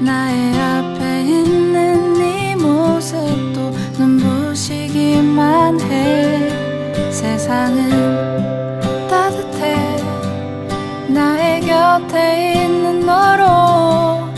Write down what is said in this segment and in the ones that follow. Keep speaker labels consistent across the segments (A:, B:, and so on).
A: 나의 앞에 있는 네 모습도 눈부시기만 해. 세상은 따뜻해. 나의 곁에 있는 너로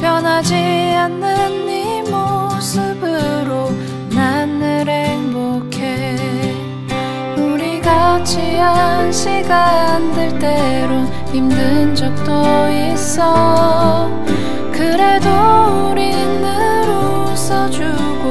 A: 변하지 않는 네 모습으로 난 늘 행복해. 우리 같이 한 시간 들 때론 힘든 적도 있어.